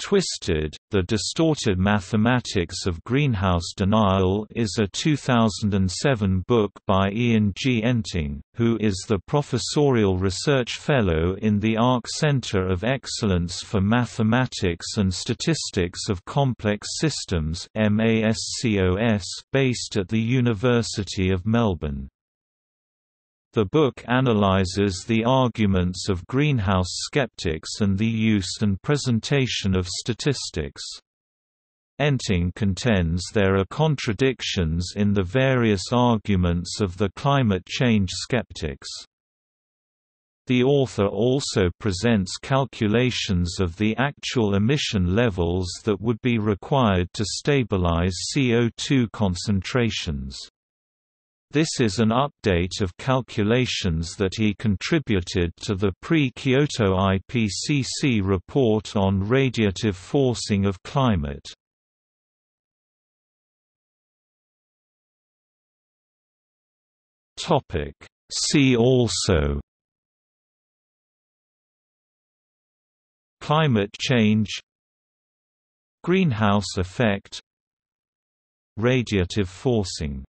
Twisted, The Distorted Mathematics of Greenhouse Denial is a 2007 book by Ian G. Enting, who is the Professorial Research Fellow in the ARC Center of Excellence for Mathematics and Statistics of Complex Systems based at the University of Melbourne. The book analyzes the arguments of greenhouse skeptics and the use and presentation of statistics. Enting contends there are contradictions in the various arguments of the climate change skeptics. The author also presents calculations of the actual emission levels that would be required to stabilize CO2 concentrations. This is an update of calculations that he contributed to the pre-Kyoto IPCC report on radiative forcing of climate. See also Climate change Greenhouse effect Radiative forcing